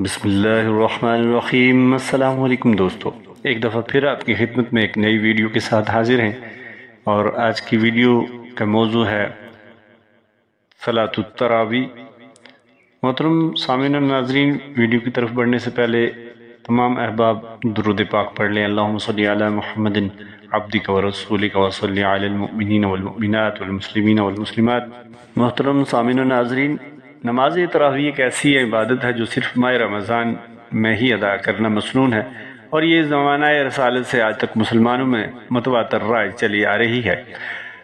बसमीम अल्लाम दोस्तों। एक दफ़ा फिर आपकी खिदमत में एक नई वीडियो के साथ हाजिर हैं और आज की वीडियो का मौजू है सलातरावी मोहतरम सामिन नाजरीन, वीडियो की तरफ़ बढ़ने से पहले तमाम अहबाब दरुद पाक पढ़ लें। अल्लाह महमद अब्दी का वसलमिन वलमिनत मोहतरम सामिन नाजरीन नमाज़ तरावी एक ऐसी इबादत है जो सिर्फ़ माह रमज़ान में ही अदा करना मसनून है और ये ज़माना रसालत से आज तक मुसलमानों में मतवातर राय चली आ रही है।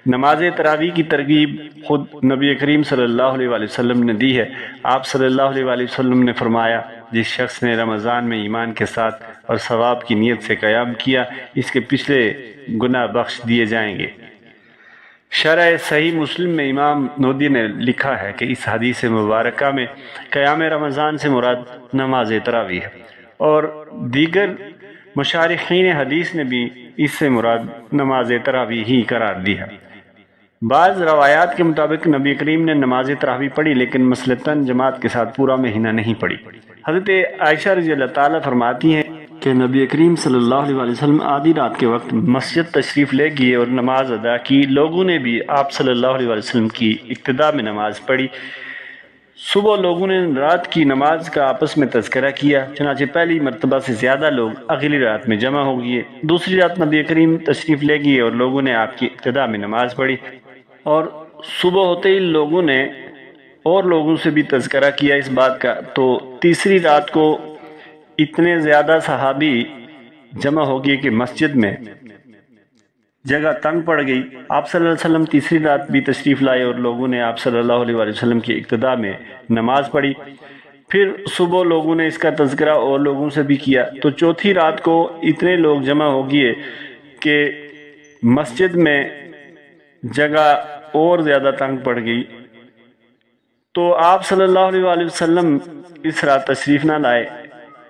नमाज़ तरावी की तरगीब खुद नबी करीम सल्लल्लाहु अलैहि वसल्लम ने दी है। आप सल्लल्लाहु अलैहि वसल्लम ने फरमाया, जिस शख्स ने रमज़ान में ईमान के साथ और सवाब की नीयत से क़याम किया, इसके पिछले गुनाह बख्श दिए जाएँगे। शर सही मुस्लिम में इमाम नोदी ने लिखा है कि इस हदीस मुबारक में क़याम रमज़ान से मुराद नमाज़ तरावी है। और दीगर मशारखीन हदीस ने भी इससे मुराद नमाज़ तरावी ही करार दी है। बाज़ रवायात के मुताबिक नबी करीम ने नमाज़ तरावी पढ़ी, लेकिन मसलता जमात के साथ पूरा महीना नहीं पढ़ी। हज़रत आयशा रज़ी फरमाती हैं कि नबी करीम सल्लल्लाहु अलैहि वसल्लम आधी रात के वक्त मस्जिद तशरीफ़ ले गए और नमाज़ अदा की। लोगों ने भी आप सल्लल्लाहु अलैहि वसल्लम की इब्तदा में नमाज़ पढ़ी। सुबह लोगों ने रात की नमाज़ का आपस में तस्करा किया। चनाचे पहली मरतबा से ज़्यादा लोग अगली रात में जमा हो गए। दूसरी रात नबी करीम तशरीफ़ ले गए और लोगों ने आपकी इब्तदा में नमाज़ पढ़ी। और सुबह होते ही लोगों ने और लोगों से भी तस्करा किया इस बात का। तो तीसरी रात को इतने ज़्यादा सहाबी जमा हो गए कि मस्जिद में जगह तंग पड़ गई। आप सल्लल्लाहु अलैहि वसल्लम तीसरी रात भी तशरीफ़ लाए और लोगों ने आप सल्लल्लाहु अलैहि वसल्लम की इब्तदा में नमाज़ पढ़ी। फिर सुबह लोगों ने इसका तस्करा और लोगों से भी किया। तो चौथी रात को इतने लोग जमा हो गए कि मस्जिद में जगह और ज़्यादा तंग पड़ गई। तो आप सल्लल्लाहु अलैहि वसल्लम इस रात तशरीफ़ ना लाए।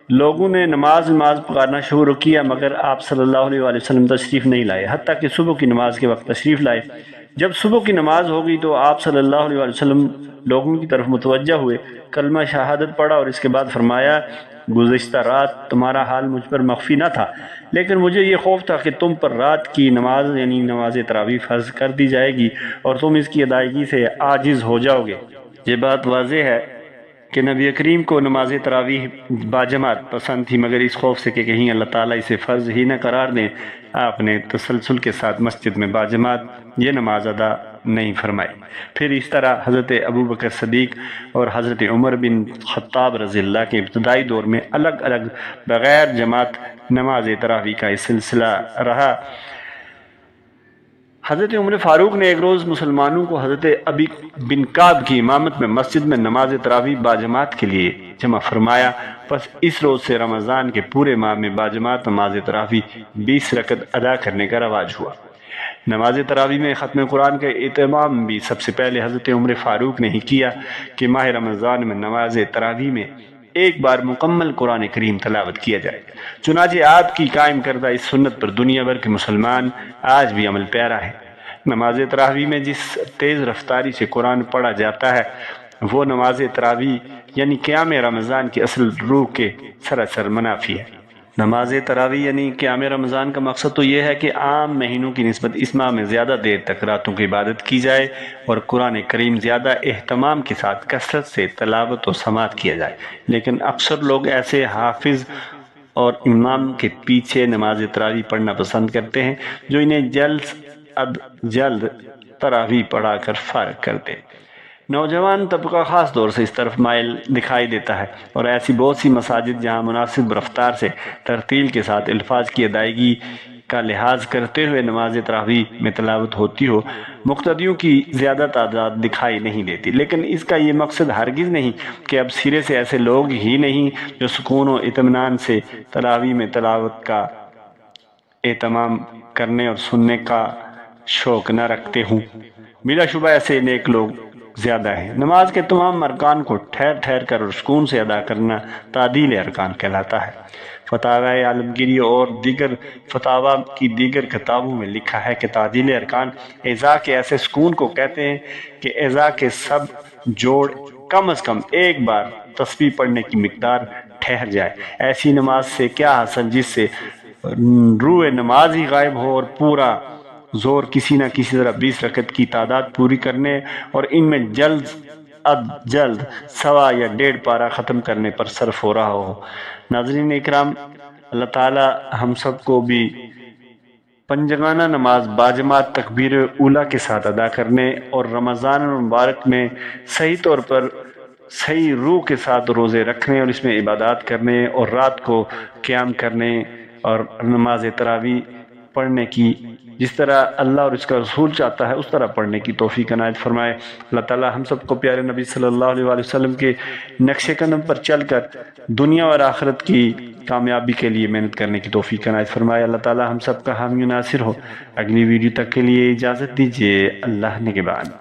लोगों ने नमाज़ नमाज़ पुकारना शुरू किया मगर आप सल्लल्लाहु अलैहि वसल्लम तशरीफ़ नहीं लाए। हती कि सुबह की नमाज़ के वक्त तशरीफ़ लाए। जब सुबह की नमाज़ हो गई तो आप सल्लल्लाहु अलैहि वसल्लम लोगों की तरफ़ मुतवजह हुए। कलमा शहादत पढ़ा और इसके बाद फरमाया गुज्त रात, तुम्हारा हाल मुझ पर मख्फी ना था। लेकिन मुझे ये खौफ था कि तुम पर रात की नमाज़, यानी नमाज़ तरावी फ़र्ज़ कर दी जाएगी और तुम इसकी अदायगी से आजिज़ हो जाओगे। ये बात वाज है कि नबी करीम को नमाज़ तरावी बाजमात पसंद थी, मगर इस खौफ से कि कहीं अल्लाह ताला इसे फ़र्ज़ ही न करार दें, आपने तसलसल के साथ मस्जिद में बाजमात ये नमाज़ अदा नहीं फरमाई। फिर इस तरह हज़रत अबू बकर सदीक और हज़रत उमर बिन ख़त्ताब रज़ील्ला के इब्तदाई दौर में अलग अलग बग़ैर जमात नमाज़ तरावी का सिलसिला रहा। हज़रत उमर फ़ारूक ने एक रोज़ मुसलमानों को हज़रत अबी बिन काब की इमामत में मस्जिद में नमाज़ तरावी बाजमात के लिए जमा फरमाया, बस इस रोज़ से रमज़ान के पूरे माह में बाजमात नमाज़ तरावी बीस रकत अदा करने का रवाज हुआ। नमाज़ तरावी में ख़त्म कुरान का अहतमाम भी सबसे पहले हज़रत उम्र फ़ारूक ने ही किया कि माह रमज़ान में नमाज़ तरावी में एक बार मुकम्मल कुरान करीम तलावत किया जाए। चुनाचे आपकी कायम करदा इस सुन्नत पर दुनिया भर के मुसलमान आज भी अमल प्यारा है। नमाज़ तरावी में जिस तेज़ रफ्तारी से कुरान पढ़ा जाता है, वो नमाज़ तरावी यानी क्याम रमज़ान की असल रूह के सरासर मुनाफी है। नमाज़ तरावी यानी क्याम रमज़ान का मकसद तो ये है कि आम महीनों की नस्बत इस माह में ज़्यादा देर तक रातों की इबादत की जाए और कुरान करीम ज़्यादा अहतमाम के साथ कसरत से तलावत और समात किया जाए। लेकिन अक्सर लोग ऐसे हाफिज़ और इमाम के पीछे नमाज़ तरावी पढ़ना पसंद करते हैं, जो इन्हें जल्द अद जल्द तरावी पढ़ा कर फ़र्क कर दे। नौजवान तबका ख़ास तौर से इस तरफ़ माइल दिखाई देता है और ऐसी बहुत सी मसाजिद जहाँ मुनासिब रफ्तार से तरतील के साथ अल्फाज की अदायगी का लिहाज करते हुए नमाज़ तरावी में तलावत होती हो मुख्तियों की ज़्यादा तादाद दिखाई नहीं देती। लेकिन इसका ये मकसद हरगिज़ नहीं कि अब सिरे से ऐसे लोग ही नहीं जो सुकून व इतमान से तरावी में तलावत का एहतमाम करने और सुनने का शौक न रखते हूँ। बिलाशुबा ऐसे नेक लोग ज़्यादा है। नमाज़ के तमाम अरकान को ठहर ठहर कर और सुकून से अदा करना तादील अरकान कहलाता है। फतावा आलमगिरी और दीगर फतावा की दीगर किताबों में लिखा है कि तादील अरकान एज़ा के ऐसे सुकून को कहते हैं कि एज़ा के सब जोड़ कम अज़ कम एक बार तस्वीर पढ़ने की मकदार ठहर जाए। ऐसी नमाज़ से क्या हासिल जिससे रूए नमाज़ ही गायब हो और पूरा ज़ोर किसी न किसी तरह बीस रकत की तादाद पूरी करने और इनमें जल्द अब जल्द सवा या डेढ़ पारा ख़त्म करने पर सर्फ हो रहा हो। नाजरीन इकराम, अल्लाह ताला हम सबको भी पंजगाना नमाज़ बाजमात तकबीर उला के साथ अदा करने और रमज़ान मुबारक में सही तौर पर सही रूह के साथ रोज़े रखने और इसमें इबादत करने और रात को क़्याम करने और नमाज़ तरावी पढ़ने की, जिस तरह अल्लाह और इसका रसूल चाहता है, उस तरह पढ़ने की तोफ़ी कनायत फरमाए। अल्लाह ताला हम सबको प्यारे नबी सल्लल्लाहु अलैहि वसल्लम के नक्शे कदम पर चलकर दुनिया और आखरत की कामयाबी के लिए मेहनत करने की तोफ़ी कनायत फरमाए। अल्लाह ताला हम सब का हामी नासिर हो। अगली वीडियो तक के लिए इजाज़त दीजिए। अल्लाह ने के बाद